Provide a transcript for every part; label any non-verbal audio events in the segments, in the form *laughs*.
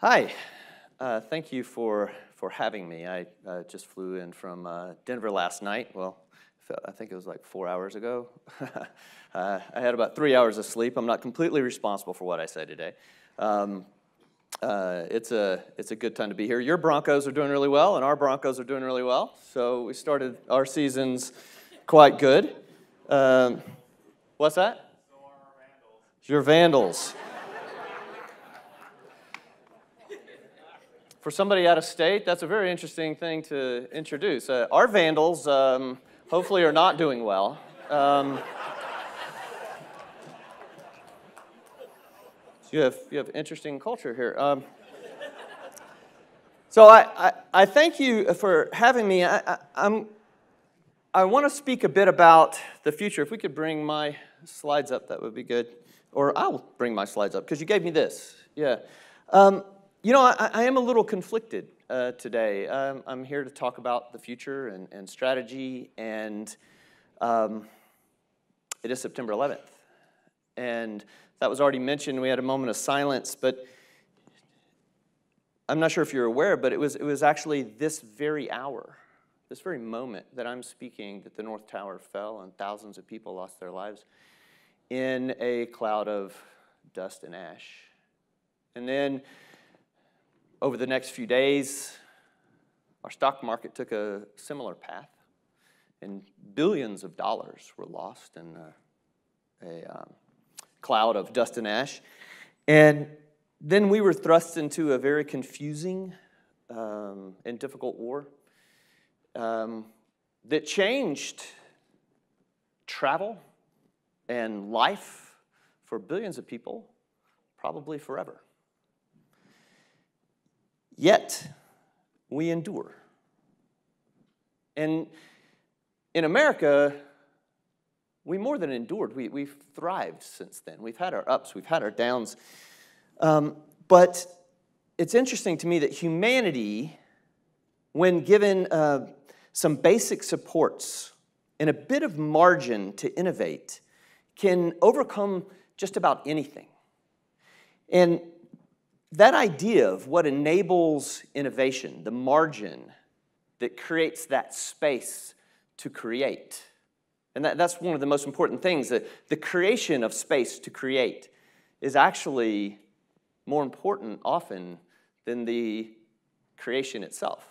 Hi, uh, thank you for, for having me. I uh, just flew in from uh, Denver last night. Well, I think it was like four hours ago. *laughs* Uh, I had about three hours of sleep. I'm not completely responsible for what I say today. Um, uh, it's, a, it's a good time to be here. Your Broncos are doing really well, and our Broncos are doing really well. So we started our seasons quite good. Um, what's that? So vandals. Your Vandals. For somebody out of state, that's a very interesting thing to introduce. Uh, our vandals um, hopefully are not doing well. Um, you have, you have interesting culture here. Um, so I, I, I, thank you for having me. I, I, I'm, I want to speak a bit about the future. If we could bring my slides up, that would be good. Or I'll bring my slides up because you gave me this. Yeah. You know, I, I, am a little conflicted uh, today. Um, I'm here to talk about the future and, and strategy, and um, it is September 11th. And that was already mentioned. We had a moment of silence, but I'm not sure if you're aware, but it was, it was actually this very hour, this very moment that I'm speaking, that the North Tower fell and thousands of people lost their lives in a cloud of dust and ash. And then over the next few days, our stock market took a similar path, and billions of dollars were lost in a, a um, cloud of dust and ash. And then we were thrust into a very confusing um, and difficult war um, that changed travel and life for billions of people, probably forever. Yet, we endure. And in America, we more than endured. We, we've thrived since then. We've had our ups, we've had our downs. Um, but it's interesting to me that humanity, when given uh, some basic supports and a bit of margin to innovate, can overcome just about anything. And that idea of what enables innovation, the margin that creates that space to create. And that, that's one of the most important things that the creation of space to create is actually more important often than the creation itself.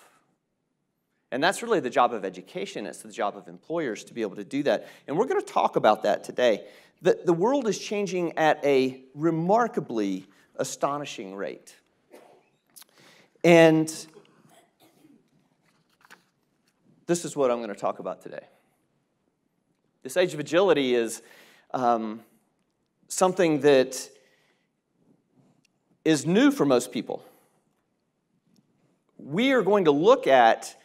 And that's really the job of education. It's the job of employers to be able to do that. And we're going to talk about that today. The, the world is changing at a remarkably astonishing rate. And this is what I'm going to talk about today. This age of agility is um, something that is new for most people. We are going to look at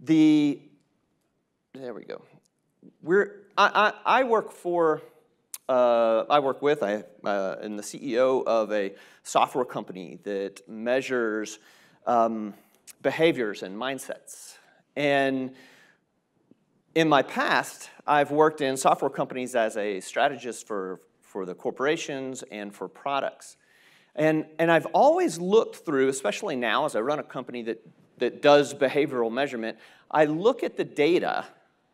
the, there we go. We're, I, I, I work for uh, I work with, I uh, am the CEO of a software company that measures um, behaviors and mindsets. And in my past, I've worked in software companies as a strategist for, for the corporations and for products. And, and I've always looked through, especially now as I run a company that, that does behavioral measurement, I look at the data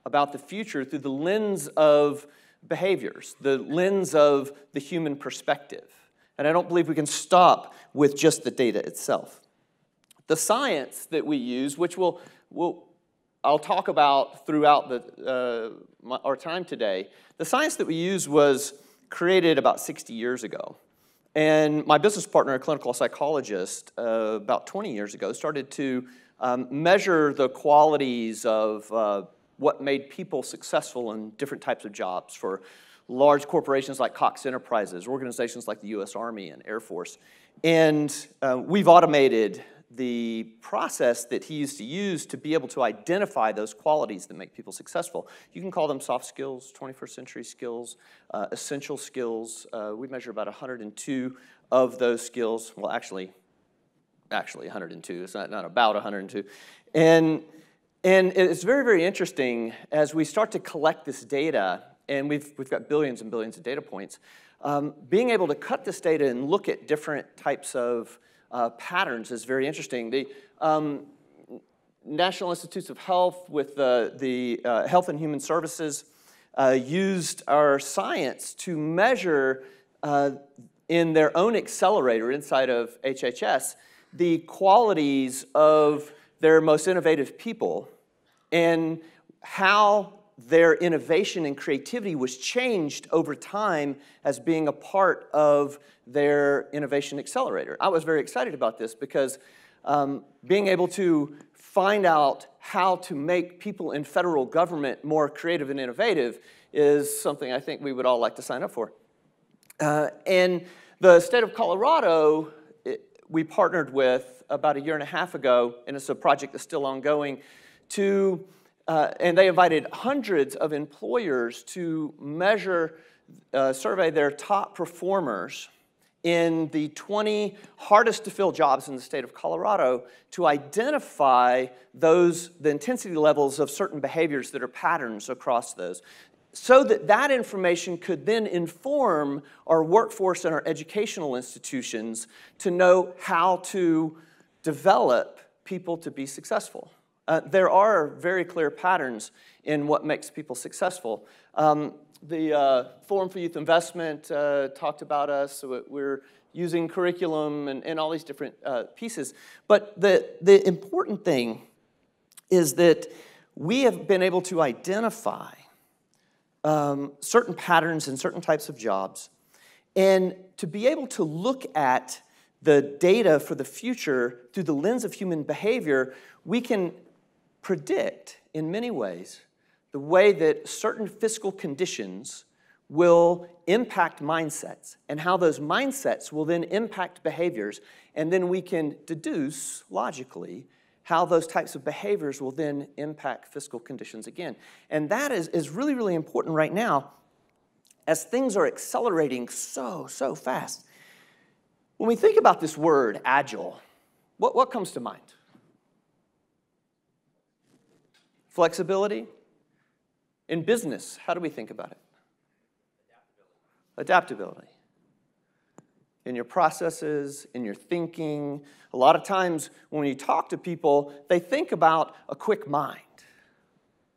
about the future through the lens of behaviors, the lens of the human perspective. And I don't believe we can stop with just the data itself. The science that we use, which we'll, we'll, I'll talk about throughout the, uh, my, our time today, the science that we use was created about 60 years ago. And my business partner, a clinical psychologist, uh, about 20 years ago, started to um, measure the qualities of uh, what made people successful in different types of jobs for large corporations like Cox Enterprises, organizations like the US Army and Air Force. And uh, we've automated the process that he used to use to be able to identify those qualities that make people successful. You can call them soft skills, 21st century skills, uh, essential skills. Uh, we measure about 102 of those skills. Well, actually, actually 102. It's not, not about 102. And and it's very, very interesting as we start to collect this data, and we've, we've got billions and billions of data points, um, being able to cut this data and look at different types of uh, patterns is very interesting. The um, National Institutes of Health with the, the uh, Health and Human Services uh, used our science to measure uh, in their own accelerator inside of HHS the qualities of their most innovative people and how their innovation and creativity was changed over time as being a part of their innovation accelerator. I was very excited about this because um, being able to find out how to make people in federal government more creative and innovative is something I think we would all like to sign up for. Uh, and the state of Colorado, it, we partnered with about a year and a half ago, and it's a project that's still ongoing, to uh, and they invited hundreds of employers to measure, uh, survey their top performers in the 20 hardest to fill jobs in the state of Colorado to identify those, the intensity levels of certain behaviors that are patterns across those so that that information could then inform our workforce and our educational institutions to know how to develop people to be successful. Uh, there are very clear patterns in what makes people successful. Um, the uh, Forum for Youth Investment uh, talked about us. So we're using curriculum and, and all these different uh, pieces. But the, the important thing is that we have been able to identify um, certain patterns in certain types of jobs and to be able to look at the data for the future through the lens of human behavior, we can predict, in many ways, the way that certain fiscal conditions will impact mindsets and how those mindsets will then impact behaviors. And then we can deduce logically how those types of behaviors will then impact fiscal conditions again. And that is, is really, really important right now as things are accelerating so, so fast. When we think about this word, agile, what, what comes to mind? Flexibility. In business, how do we think about it? Adaptability. In your processes, in your thinking. A lot of times when you talk to people, they think about a quick mind,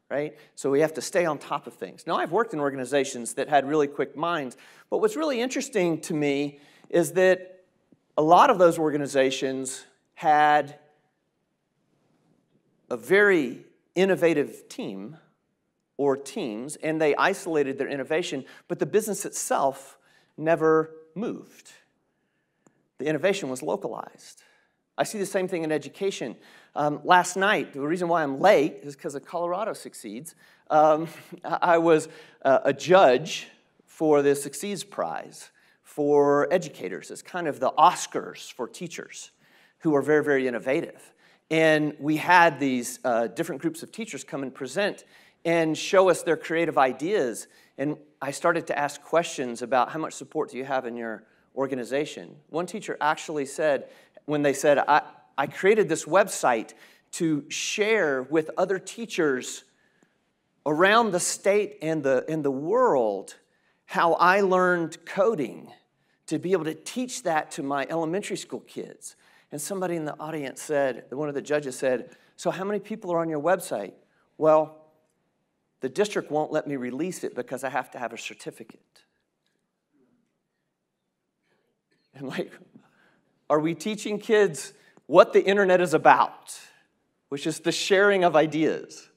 right? So we have to stay on top of things. Now, I've worked in organizations that had really quick minds, but what's really interesting to me is that a lot of those organizations had a very innovative team or teams, and they isolated their innovation, but the business itself never moved. The innovation was localized. I see the same thing in education. Um, last night, the reason why I'm late is because of Colorado Succeeds. Um, *laughs* I was uh, a judge for the Succeeds Prize for educators. It's kind of the Oscars for teachers who are very, very innovative. And we had these uh, different groups of teachers come and present and show us their creative ideas. And I started to ask questions about how much support do you have in your organization. One teacher actually said, when they said, I, I created this website to share with other teachers around the state and the, and the world how I learned coding, to be able to teach that to my elementary school kids. And somebody in the audience said, one of the judges said, So, how many people are on your website? Well, the district won't let me release it because I have to have a certificate. And, like, are we teaching kids what the internet is about, which is the sharing of ideas?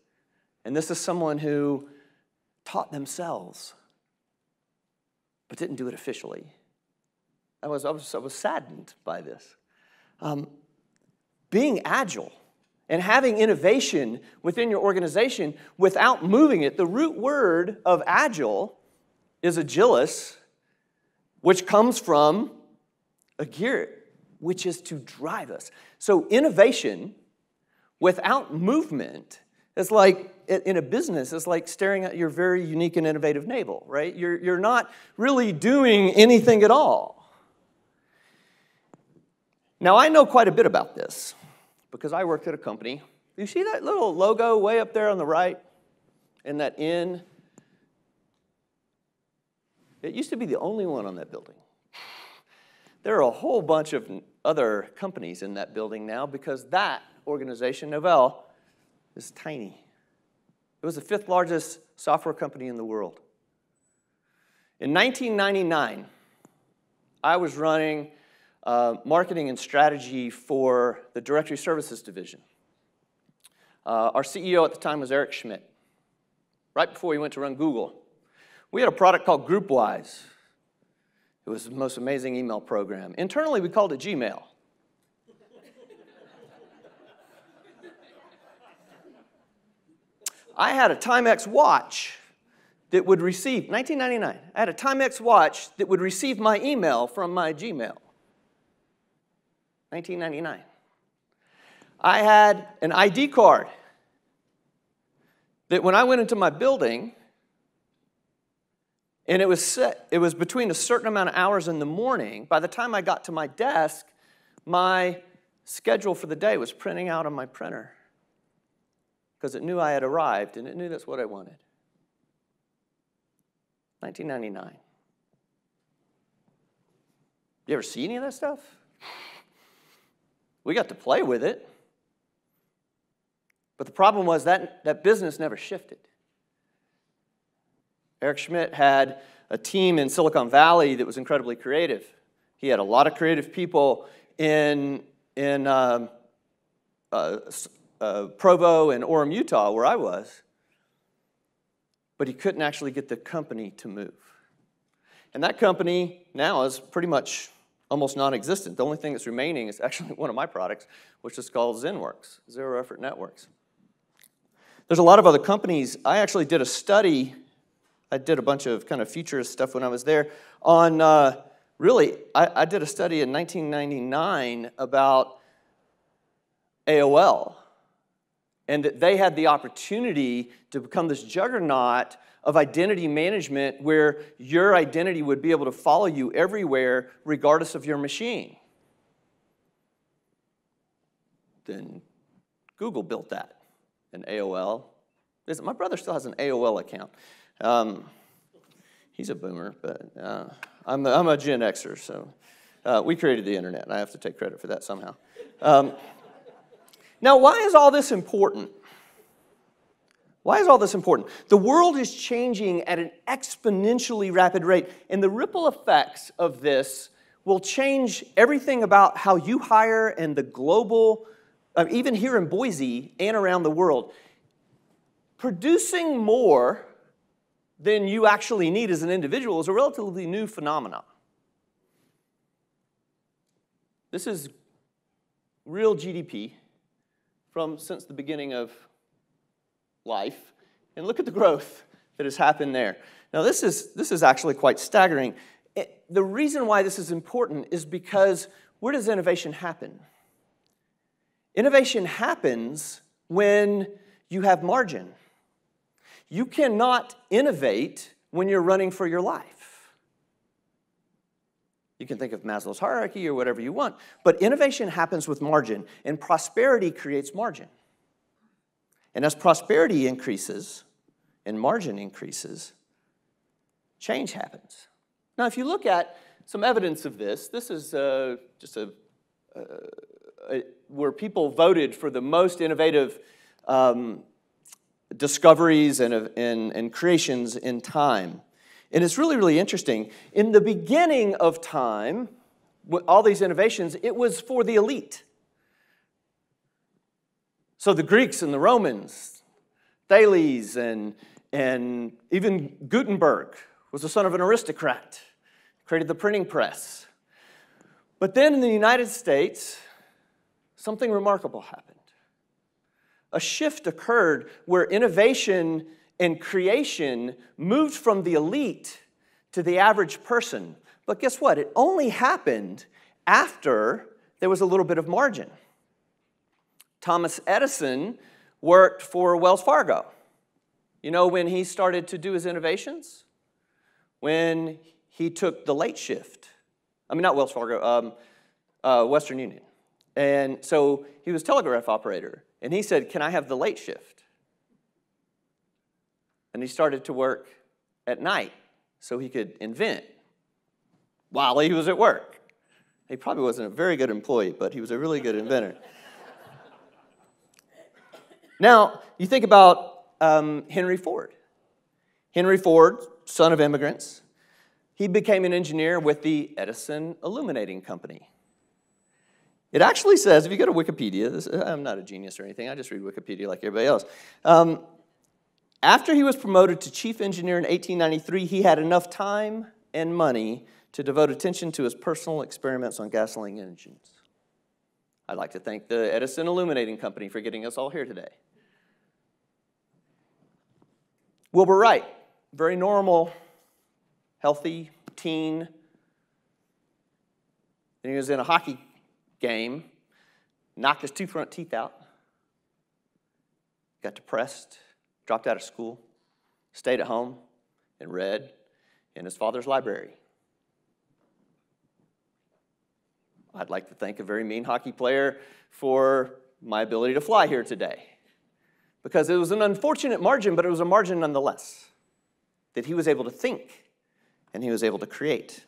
And this is someone who taught themselves, but didn't do it officially. I was, I was, I was saddened by this um, being agile and having innovation within your organization without moving it. The root word of agile is agilis, which comes from agere, which is to drive us. So innovation without movement is like in a business is like staring at your very unique and innovative navel, right? You're, you're not really doing anything at all. Now, I know quite a bit about this because I worked at a company. You see that little logo way up there on the right and that N? It used to be the only one on that building. There are a whole bunch of other companies in that building now because that organization, Novell, is tiny. It was the fifth largest software company in the world. In 1999, I was running uh, marketing and strategy for the Directory Services Division. Uh, our CEO at the time was Eric Schmidt, right before he went to run Google. We had a product called GroupWise. It was the most amazing email program. Internally, we called it Gmail. I had a Timex watch that would receive, 1999, I had a Timex watch that would receive my email from my Gmail. 1999. I had an ID card that when I went into my building, and it was set, it was between a certain amount of hours in the morning, by the time I got to my desk, my schedule for the day was printing out on my printer because it knew I had arrived and it knew that's what I wanted. 1999. You ever see any of that stuff? We got to play with it. But the problem was that that business never shifted. Eric Schmidt had a team in Silicon Valley that was incredibly creative. He had a lot of creative people in, in um, uh, uh, Provo and Orem, Utah, where I was, but he couldn't actually get the company to move. And that company now is pretty much almost non existent. The only thing that's remaining is actually *laughs* one of my products, which is called ZenWorks, Zero Effort Networks. There's a lot of other companies. I actually did a study, I did a bunch of kind of futurist stuff when I was there on uh, really, I, I did a study in 1999 about AOL and that they had the opportunity to become this juggernaut of identity management where your identity would be able to follow you everywhere regardless of your machine. Then Google built that, and AOL. My brother still has an AOL account. Um, he's a boomer, but uh, I'm, I'm, a Gen Xer, so uh, we created the internet, and I have to take credit for that somehow. Um, now, why is all this important? Why is all this important? The world is changing at an exponentially rapid rate, and the ripple effects of this will change everything about how you hire and the global, uh, even here in Boise and around the world. Producing more than you actually need as an individual is a relatively new phenomenon. This is real GDP from since the beginning of life. And look at the growth that has happened there. Now, this is, this is actually quite staggering. It, the reason why this is important is because where does innovation happen? Innovation happens when you have margin. You cannot innovate when you're running for your life. You can think of Maslow's hierarchy or whatever you want. But innovation happens with margin, and prosperity creates margin. And as prosperity increases and margin increases, change happens. Now, if you look at some evidence of this, this is uh, just a, uh, a, where people voted for the most innovative um, discoveries and, and, and creations in time. And it's really, really interesting. In the beginning of time, all these innovations, it was for the elite. So the Greeks and the Romans, Thales and, and even Gutenberg was the son of an aristocrat, created the printing press. But then in the United States, something remarkable happened. A shift occurred where innovation and creation moved from the elite to the average person. But guess what? It only happened after there was a little bit of margin. Thomas Edison worked for Wells Fargo. You know when he started to do his innovations? When he took the late shift. I mean, not Wells Fargo, um, uh, Western Union. And so he was telegraph operator. And he said, Can I have the late shift? and he started to work at night so he could invent while he was at work. He probably wasn't a very good employee, but he was a really good inventor. Now, you think about um, Henry Ford. Henry Ford, son of immigrants, he became an engineer with the Edison Illuminating Company. It actually says, if you go to Wikipedia, this, I'm not a genius or anything, I just read Wikipedia like everybody else. Um, after he was promoted to chief engineer in 1893, he had enough time and money to devote attention to his personal experiments on gasoline engines. I'd like to thank the Edison Illuminating Company for getting us all here today. Wilbur Wright, very normal, healthy teen. And he was in a hockey game, knocked his two front teeth out, got depressed, dropped out of school, stayed at home, and read in his father's library. I'd like to thank a very mean hockey player for my ability to fly here today. Because it was an unfortunate margin, but it was a margin nonetheless. That he was able to think and he was able to create.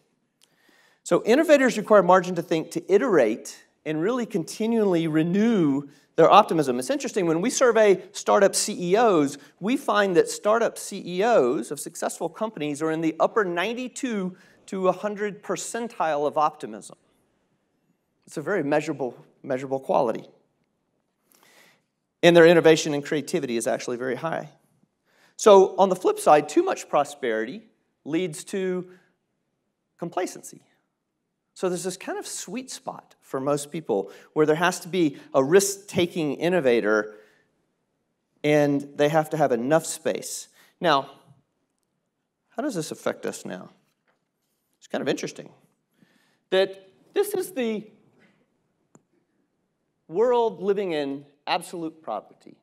So, innovators require margin to think, to iterate, and really continually renew their optimism. It's interesting, when we survey startup CEOs, we find that startup CEOs of successful companies are in the upper 92 to 100 percentile of optimism. It's a very measurable, measurable quality. And their innovation and creativity is actually very high. So, on the flip side, too much prosperity leads to complacency. So, there's this kind of sweet spot for most people where there has to be a risk taking innovator and they have to have enough space. Now, how does this affect us now? It's kind of interesting that this is the world living in absolute poverty.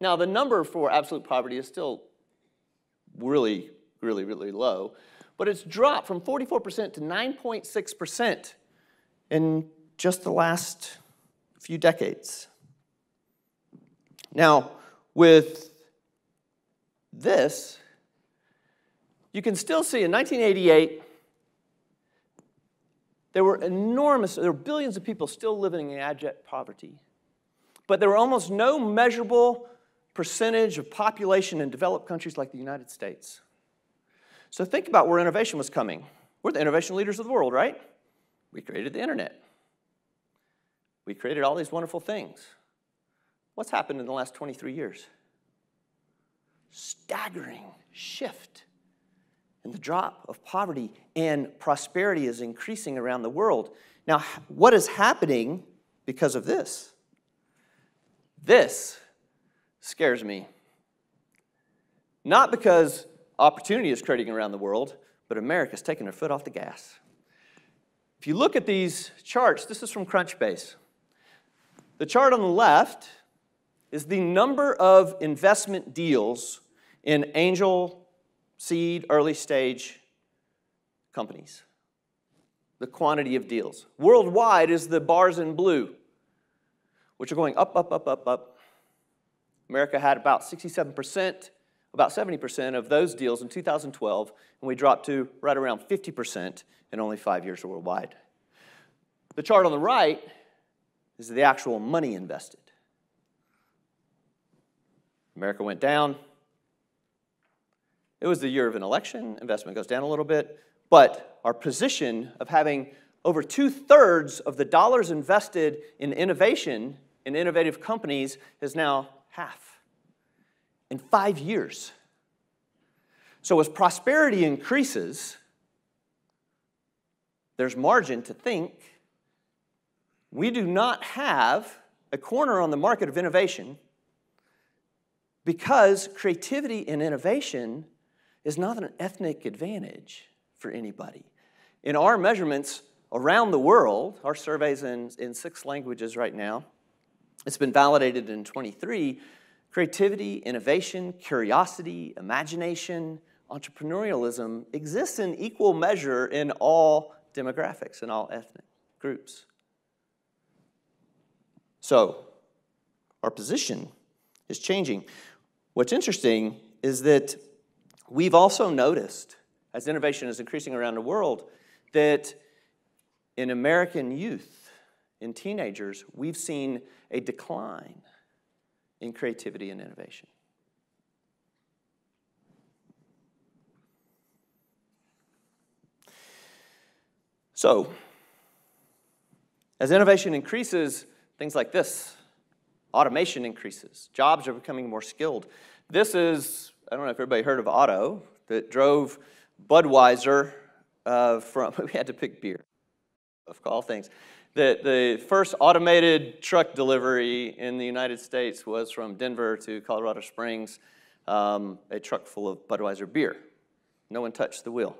Now, the number for absolute poverty is still really, really, really low, but it's dropped from 44% to 9.6% in just the last few decades. Now, with this, you can still see in 1988, there were enormous, there were billions of people still living in abject poverty. But there were almost no measurable percentage of population in developed countries like the United States. So think about where innovation was coming. We're the innovation leaders of the world, right? We created the internet. We created all these wonderful things. What's happened in the last 23 years? Staggering shift and the drop of poverty and prosperity is increasing around the world. Now, what is happening because of this? This scares me. Not because opportunity is creating around the world, but America's taking their foot off the gas. If you look at these charts, this is from Crunchbase. The chart on the left is the number of investment deals in angel, seed, early stage companies. The quantity of deals. Worldwide is the bars in blue, which are going up, up, up, up, up. America had about 67% about 70% of those deals in 2012, and we dropped to right around 50% in only five years worldwide. The chart on the right is the actual money invested. America went down. It was the year of an election, investment goes down a little bit, but our position of having over two thirds of the dollars invested in innovation in innovative companies is now half in five years. So, as prosperity increases, there's margin to think we do not have a corner on the market of innovation because creativity and innovation is not an ethnic advantage for anybody. In our measurements around the world, our surveys in, in six languages right now, it's been validated in 23 Creativity, innovation, curiosity, imagination, entrepreneurialism exists in equal measure in all demographics and all ethnic groups. So, our position is changing. What's interesting is that we've also noticed, as innovation is increasing around the world, that in American youth, in teenagers, we've seen a decline in creativity and innovation. So, as innovation increases, things like this automation increases, jobs are becoming more skilled. This is, I don't know if everybody heard of Otto, that drove Budweiser uh, from, *laughs* we had to pick beer, of all things. The, the first automated truck delivery in the United States was from Denver to Colorado Springs, um, a truck full of Budweiser beer. No one touched the wheel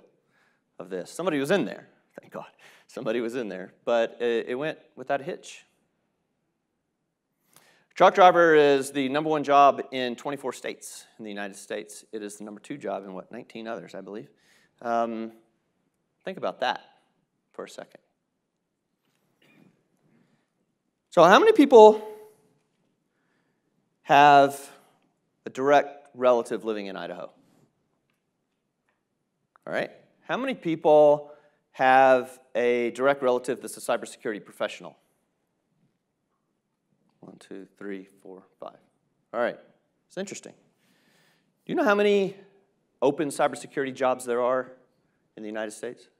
of this. Somebody was in there, thank God. Somebody was in there, but it, it went without a hitch. Truck driver is the number one job in 24 states in the United States. It is the number two job in what, 19 others, I believe. Um, think about that for a second. So, how many people have a direct relative living in Idaho? All right. How many people have a direct relative that's a cybersecurity professional? One, two, three, four, five. All right, it's interesting. Do you know how many open cybersecurity jobs there are in the United States?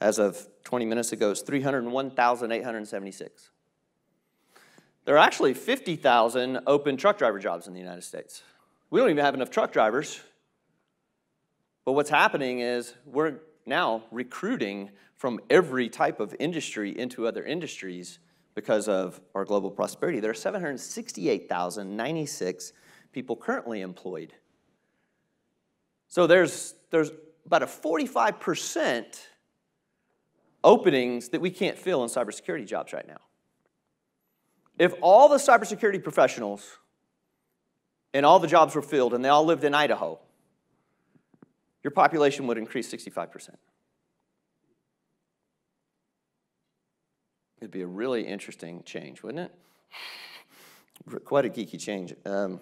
As of 20 minutes ago, it's 301,876. There are actually 50,000 open truck driver jobs in the United States. We don't even have enough truck drivers. But what's happening is we're now recruiting from every type of industry into other industries because of our global prosperity. There are 768,096 people currently employed. So there's, there's about a 45% openings that we can't fill in cybersecurity jobs right now. If all the cybersecurity professionals and all the jobs were filled and they all lived in Idaho, your population would increase 65%. It'd be a really interesting change, wouldn't it? *laughs* Quite a geeky change. Um,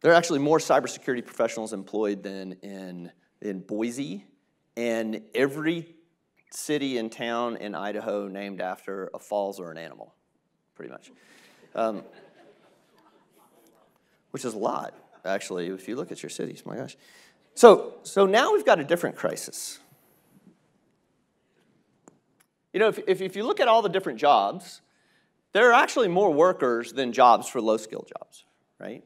there are actually more cybersecurity professionals employed than in, in Boise and every city and town in Idaho named after a falls or an animal, pretty much. Um, which is a lot, actually, if you look at your cities, my gosh. So, so now we've got a different crisis. You know, if, if, if you look at all the different jobs, there are actually more workers than jobs for low-skilled jobs, right?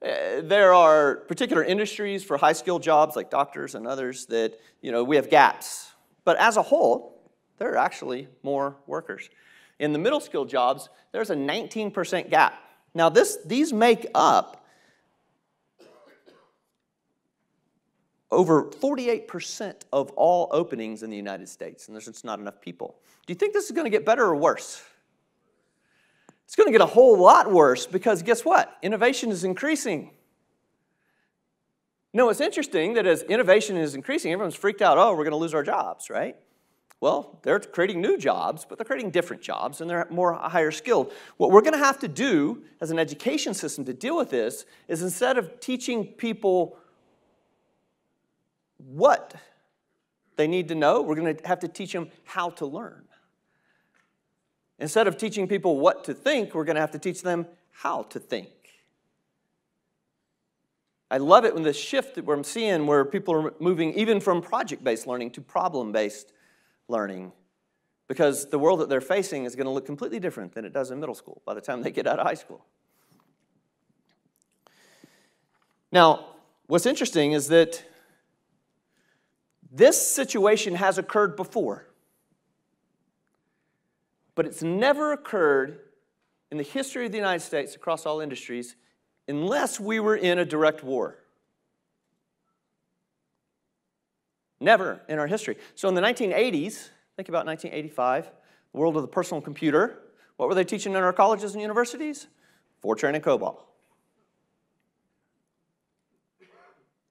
Uh, there are particular industries for high-skilled jobs like doctors and others that, you know, we have gaps. But as a whole, there are actually more workers. In the middle-skilled jobs, there's a 19% gap. Now, this, these make up over 48% of all openings in the United States, and there's just not enough people. Do you think this is going to get better or worse? It's going to get a whole lot worse because guess what? Innovation is increasing. No, it's interesting that as innovation is increasing, everyone's freaked out, oh, we're going to lose our jobs, right? Well, they're creating new jobs, but they're creating different jobs and they're more higher skilled. What we're going to have to do as an education system to deal with this is instead of teaching people what they need to know, we're going to have to teach them how to learn. Instead of teaching people what to think, we're going to have to teach them how to think. I love it when the shift that we're seeing where people are moving even from project based learning to problem based learning because the world that they're facing is going to look completely different than it does in middle school by the time they get out of high school. Now, what's interesting is that this situation has occurred before, but it's never occurred in the history of the United States across all industries unless we were in a direct war. Never in our history. So in the 1980s, think about 1985, the world of the personal computer. What were they teaching in our colleges and universities? Fortran and COBOL.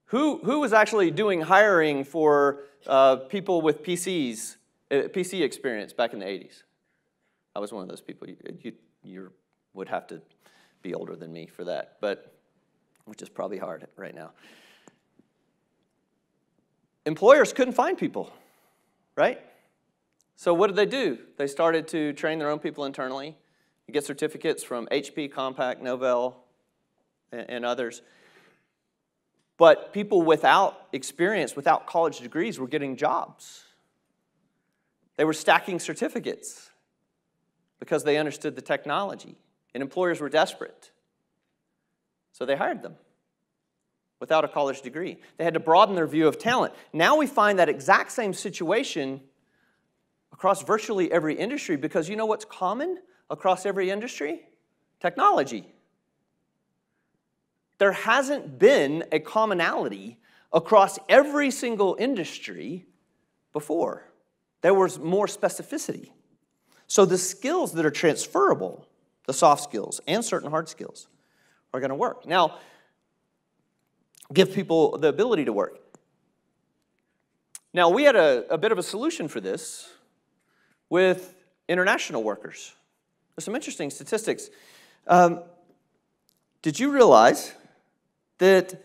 Who, who was actually doing hiring for uh, people with PCs, uh, PC experience back in the 80s? I was one of those people. You, you, you would have to be older than me for that, but which is probably hard right now. employers couldn't find people, right? So what did they do? They started to train their own people internally, get certificates from HP, Compaq, Novell, and others. But people without experience, without college degrees, were getting jobs. They were stacking certificates because they understood the technology, and employers were desperate. So they hired them without a college degree. They had to broaden their view of talent. Now we find that exact same situation across virtually every industry because you know what's common across every industry? Technology. There hasn't been a commonality across every single industry before. There was more specificity. So the skills that are transferable, the soft skills and certain hard skills, are going to work. Now, give people the ability to work. Now, we had a, a bit of a solution for this with international workers. There's some interesting statistics. Um, did you realize that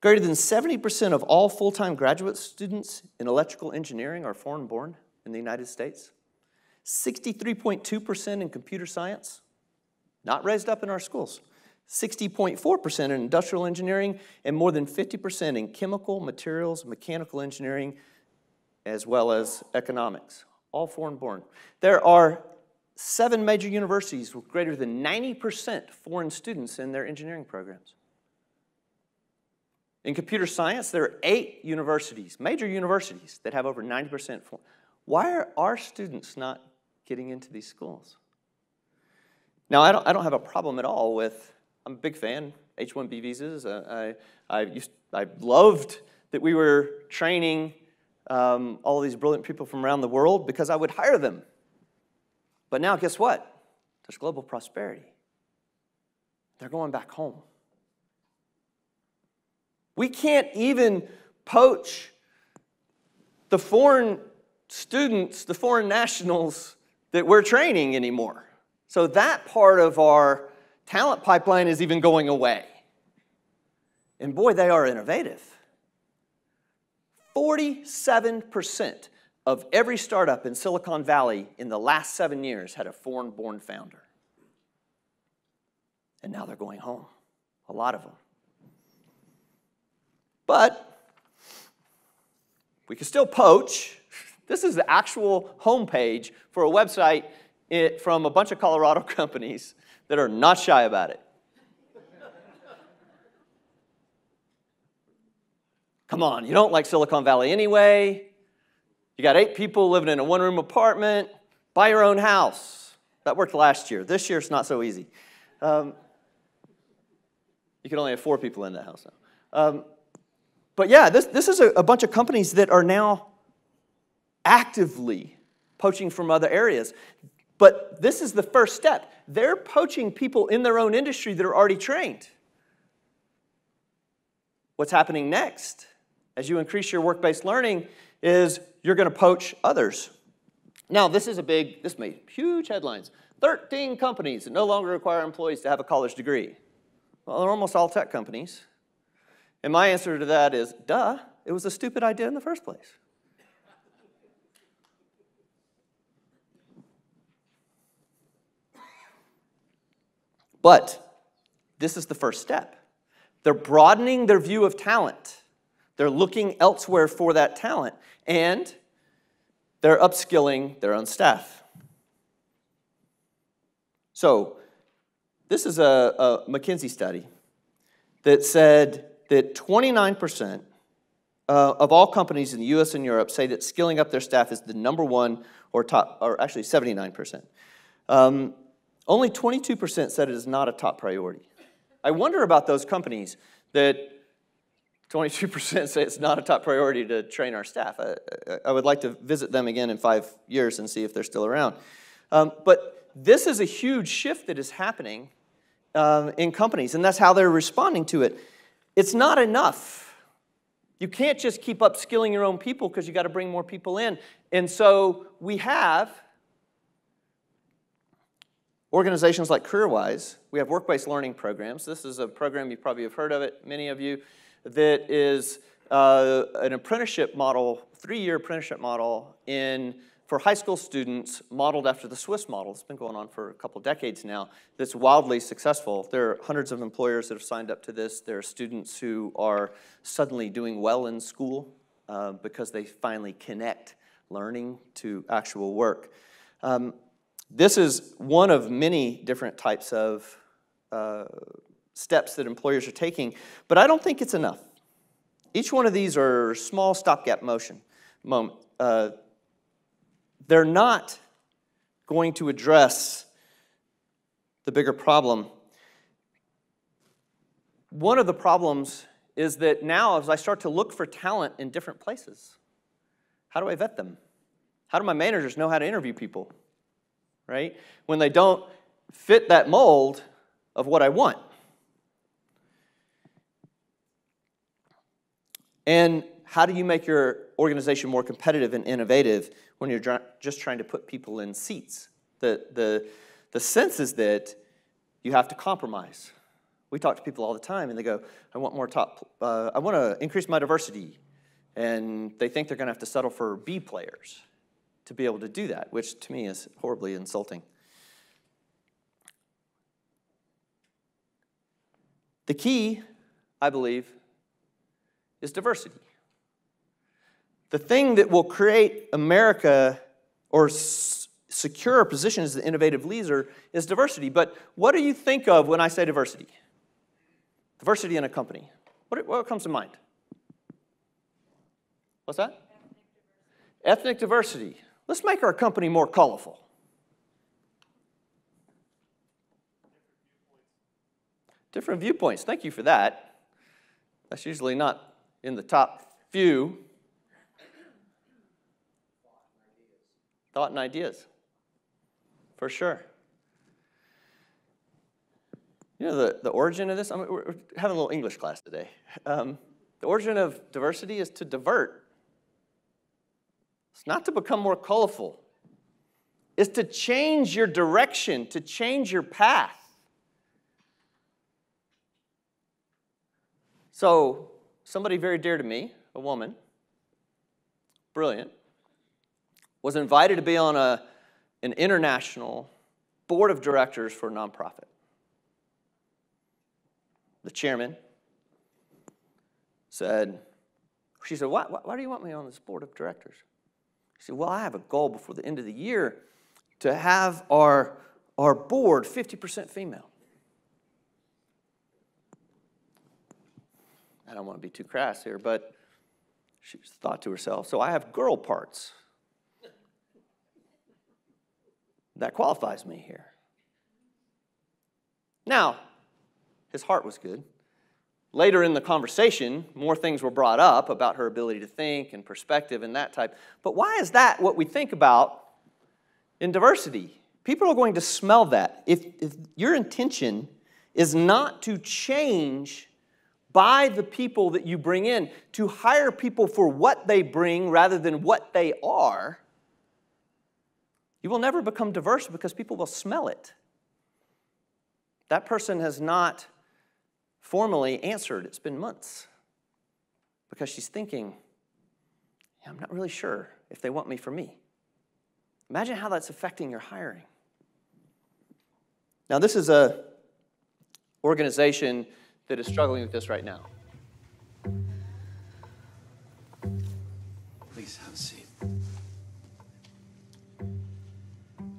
greater than 70% of all full time graduate students in electrical engineering are foreign born in the United States? 63.2% in computer science, not raised up in our schools. 60.4% in industrial engineering, and more than 50% in chemical, materials, mechanical engineering, as well as economics, all foreign born. There are seven major universities with greater than 90% foreign students in their engineering programs. In computer science, there are eight universities, major universities, that have over 90% foreign. Why are our students not getting into these schools? Now, I don't, I don't have a problem at all with I'm a big fan, H-1B visas. I, I, used, I loved that we were training um, all these brilliant people from around the world because I would hire them. But now, guess what? There's global prosperity. They're going back home. We can't even poach the foreign students, the foreign nationals that we're training anymore. So that part of our talent pipeline is even going away. And boy, they are innovative. 47% of every startup in Silicon Valley in the last seven years had a foreign born founder. And now they're going home, a lot of them. But we can still poach. This is the actual homepage for a website from a bunch of Colorado *laughs* companies that are not shy about it. Come on, you don't like Silicon Valley anyway. You got eight people living in a one room apartment. Buy your own house. That worked last year. This year it's not so easy. Um, you can only have four people in the house now. Um, but yeah, this, this is a, a bunch of companies that are now actively poaching from other areas. But this is the first step. They're poaching people in their own industry that are already trained. What's happening next, as you increase your work based learning, is you're going to poach others. Now, this is a big, this made huge headlines. 13 companies that no longer require employees to have a college degree. Well, they're almost all tech companies. And my answer to that is duh, it was a stupid idea in the first place. But this is the first step. They're broadening their view of talent. They're looking elsewhere for that talent, and they're upskilling their own staff. So, this is a, a McKinsey study that said that 29% uh, of all companies in the US and Europe say that skilling up their staff is the number one or top, or actually 79%. Um, only 22% said it is not a top priority. I wonder about those companies that 22% say it's not a top priority to train our staff. I, I, would like to visit them again in five years and see if they're still around. Um, but this is a huge shift that is happening um, in companies, and that's how they're responding to it. It's not enough. You can't just keep upskilling your own people because you got to bring more people in. And so we have Organizations like CareerWise, we have work-based learning programs. This is a program you probably have heard of it, many of you, that is uh, an apprenticeship model, three-year apprenticeship model in for high school students modeled after the Swiss model. It's been going on for a couple decades now. That's wildly successful. There are hundreds of employers that have signed up to this. There are students who are suddenly doing well in school uh, because they finally connect learning to actual work. Um, this is one of many different types of uh, steps that employers are taking, but I don't think it's enough. Each one of these are small stopgap motion moment. Uh, they're not going to address the bigger problem. One of the problems is that now, as I start to look for talent in different places, how do I vet them? How do my managers know how to interview people? Right? When they don't fit that mold of what I want. And how do you make your organization more competitive and innovative when you're just trying to put people in seats? The, the, the sense is that you have to compromise. We talk to people all the time, and they go, I want more top, uh, I want to increase my diversity. And they think they're going to have to settle for B players to be able to do that, which to me is horribly insulting. The key, I believe, is diversity. The thing that will create America or secure a position as the innovative leader is diversity. But what do you think of when I say diversity? Diversity in a company. What, what comes to mind? What's that? Ethnic diversity. Let's make our company more colorful. Different viewpoints. Thank you for that. That's usually not in the top few. Thought and ideas, for sure. You know the, the origin of this? I mean, we're having a little English class today. Um, the origin of diversity is to divert. It's not to become more colorful. It's to change your direction, to change your path. So, somebody very dear to me, a woman, brilliant, was invited to be on a, an international board of directors for a nonprofit. The chairman said, she said, why, why, why do you want me on this board of directors? He said, well, I have a goal before the end of the year to have our, our board 50% female. I don't want to be too crass here, but she thought to herself, so I have girl parts. That qualifies me here. Now, his heart was good. Later in the conversation, more things were brought up about her ability to think and perspective and that type. But why is that what we think about in diversity? People are going to smell that. If, if your intention is not to change by the people that you bring in, to hire people for what they bring rather than what they are, you will never become diverse because people will smell it. That person has not formally answered. It's been months because she's thinking, yeah, I'm not really sure if they want me for me. Imagine how that's affecting your hiring. Now, this is a organization that is struggling with this right now. Please have a seat.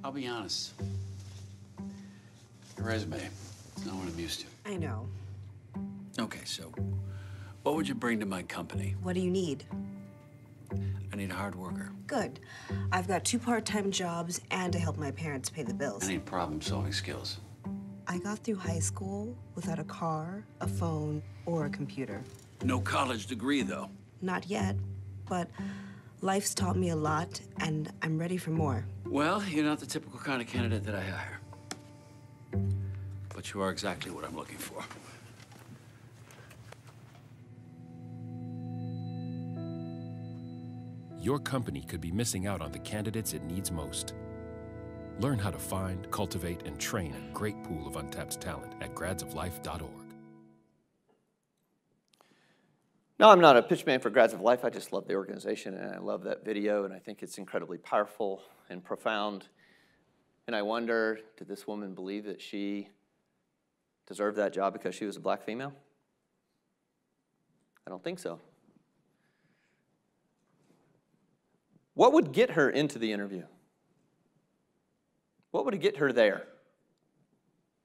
I'll be honest. Your resume is not what I'm used to. I know. Okay, so what would you bring to my company? What do you need? I need a hard worker. Good. I've got two part-time jobs and to help my parents pay the bills. I need problem-solving skills. I got through high school without a car, a phone, or a computer. No college degree, though. Not yet, but life's taught me a lot, and I'm ready for more. Well, you're not the typical kind of candidate that I hire. But you are exactly what I'm looking for. Your company could be missing out on the candidates it needs most. Learn how to find, cultivate, and train a great pool of untapped talent at gradsoflife.org. No, I'm not a pitch man for Grads of Life. I just love the organization and I love that video and I think it's incredibly powerful and profound. And I wonder, did this woman believe that she deserved that job because she was a black female? I don't think so. What would get her into the interview? What would get her there?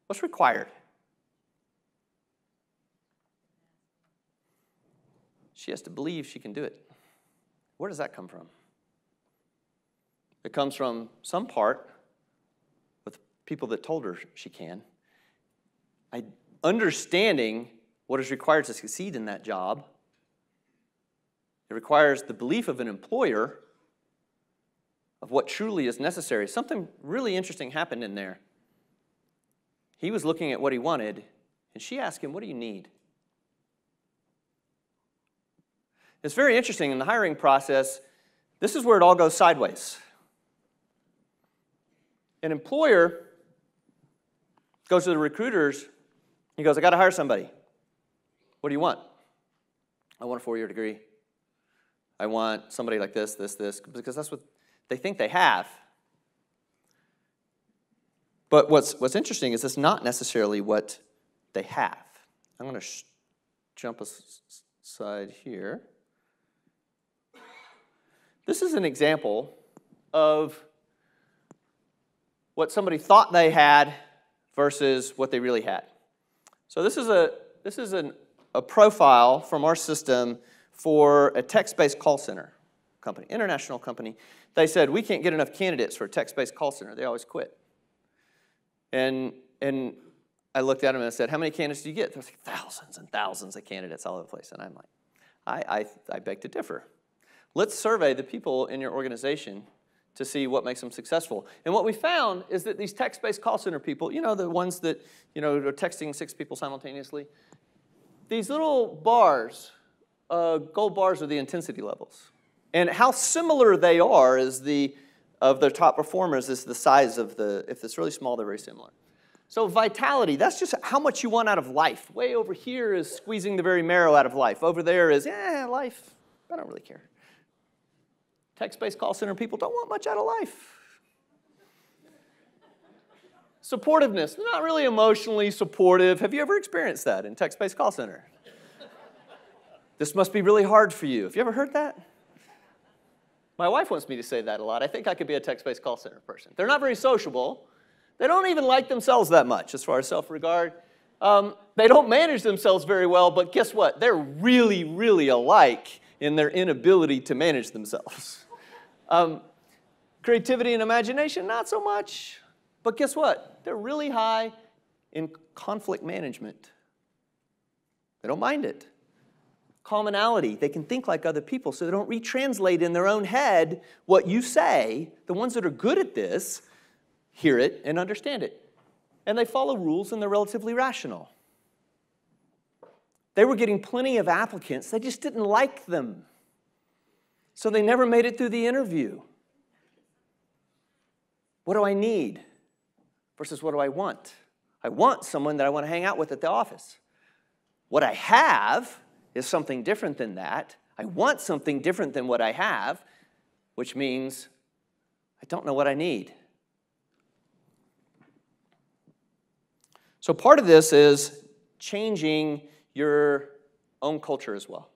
What's required? She has to believe she can do it. Where does that come from? It comes from some part with people that told her she can. I, understanding what is required to succeed in that job. It requires the belief of an employer of what truly is necessary. Something really interesting happened in there. He was looking at what he wanted, and she asked him, What do you need? It's very interesting in the hiring process, this is where it all goes sideways. An employer goes to the recruiters, he goes, I got to hire somebody. What do you want? I want a four year degree. I want somebody like this, this, this, because that's what they think they have. But what's, what's interesting is it's not necessarily what they have. I'm going to jump aside here. This is an example of what somebody thought they had versus what they really had. So this is a this is an, a profile from our system for a text-based call center company, international company. They said we can't get enough candidates for a text-based call center. They always quit. And and I looked at them and I said, "How many candidates do you get?" There's like thousands and thousands of candidates all over the place. And I'm like, I, I, I beg to differ. Let's survey the people in your organization to see what makes them successful. And what we found is that these text-based call center people, you know, the ones that, you know, are texting six people simultaneously, these little bars, uh, gold bars are the intensity levels. And how similar they are is the, of the top performers is the size of the, if it's really small, they're very similar. So vitality, that's just how much you want out of life. Way over here is squeezing the very marrow out of life. Over there is, yeah, life, I don't really care. Text-based call center people don't want much out of life. Supportiveness, not really emotionally supportive. Have you ever experienced that in text-based call center? this must be really hard for you. Have you ever heard that? My wife wants me to say that a lot. I think I could be a text-based call center person. They're not very sociable. They don't even like themselves that much as far as self-regard. Um, they don't manage themselves very well, but guess what? They're really, really alike in their inability to manage themselves. *laughs* Um, creativity and imagination, not so much. But guess what? They're really high in conflict management. They don't mind it. Commonality, they can think like other people, so they don't retranslate in their own head what you say. The ones that are good at this hear it and understand it. And they follow rules and they're relatively rational. They were getting plenty of applicants, they just didn't like them. So they never made it through the interview. What do I need versus what do I want? I want someone that I want to hang out with at the office. What I have is something different than that. I want something different than what I have, which means I don't know what I need. So part of this is changing your own culture as well.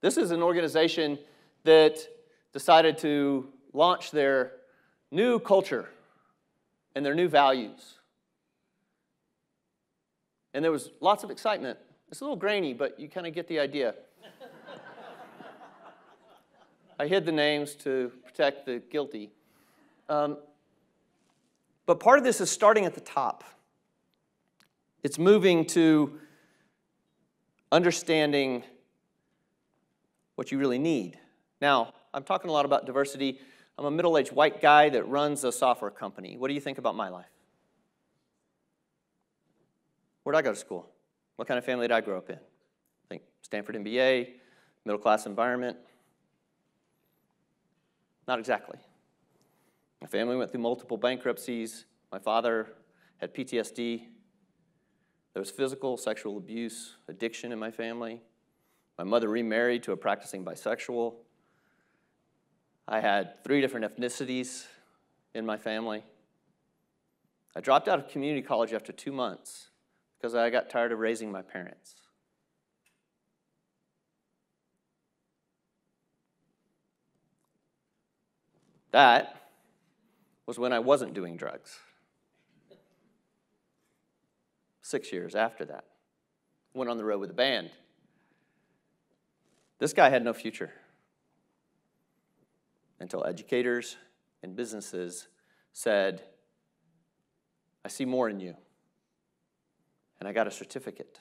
This is an organization that decided to launch their new culture and their new values. And there was lots of excitement. It's a little grainy, but you kind of get the idea. *laughs* I hid the names to protect the guilty. Um, but part of this is starting at the top. It's moving to understanding what you really need. Now, I'm talking a lot about diversity. I'm a middle aged white guy that runs a software company. What do you think about my life? Where'd I go to school? What kind of family did I grow up in? I think Stanford MBA, middle class environment. Not exactly. My family went through multiple bankruptcies. My father had PTSD. There was physical, sexual abuse, addiction in my family. My mother remarried to a practicing bisexual. I had three different ethnicities in my family. I dropped out of community college after two months because I got tired of raising my parents. That was when I wasn't doing drugs. Six years after that, went on the road with a band. This guy had no future until educators and businesses said, I see more in you. And I got a certificate.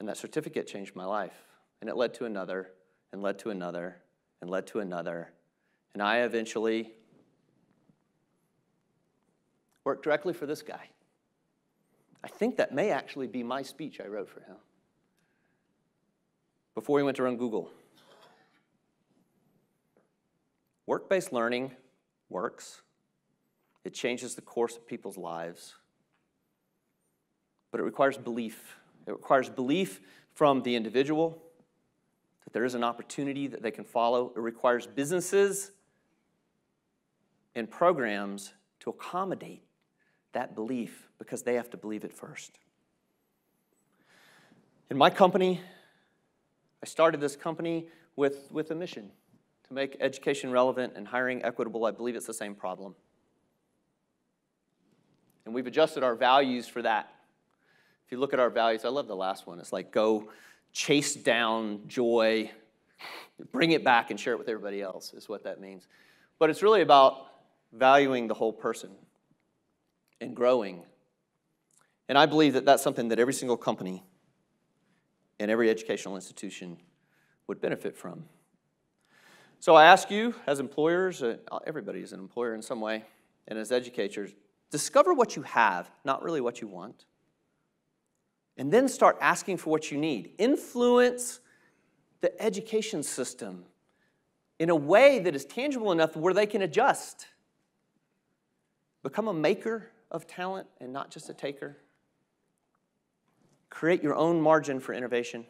And that certificate changed my life. And it led to another, and led to another, and led to another. And I eventually worked directly for this guy. I think that may actually be my speech I wrote for him before he went to run Google. Work based learning works, it changes the course of people's lives, but it requires belief. It requires belief from the individual that there is an opportunity that they can follow. It requires businesses and programs to accommodate that belief because they have to believe it first. In my company, I started this company with, with a mission to make education relevant and hiring equitable. I believe it's the same problem. And we've adjusted our values for that. If you look at our values, I love the last one. It's like go chase down joy, bring it back and share it with everybody else, is what that means. But it's really about valuing the whole person and growing. And I believe that that's something that every single company and every educational institution would benefit from. So I ask you, as employers, uh, everybody is an employer in some way, and as educators, discover what you have, not really what you want. And then start asking for what you need. Influence the education system in a way that is tangible enough where they can adjust. Become a maker of talent and not just a taker. Create your own margin for innovation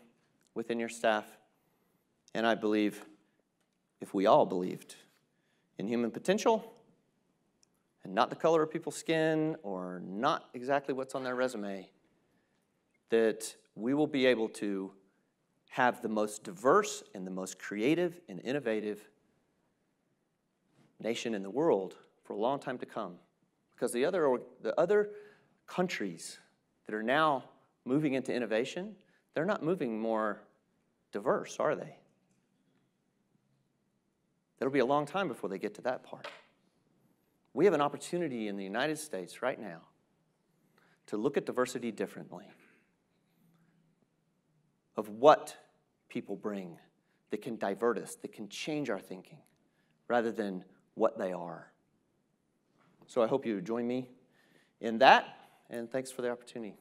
within your staff. And I believe if we all believed in human potential and not the color of people's skin or not exactly what's on their resume, that we will be able to have the most diverse and the most creative and innovative nation in the world for a long time to come. Because the other, the other countries that are now moving into innovation, they're not moving more diverse, are they? It'll be a long time before they get to that part. We have an opportunity in the United States right now to look at diversity differently, of what people bring that can divert us, that can change our thinking, rather than what they are. So I hope you join me in that, and thanks for the opportunity.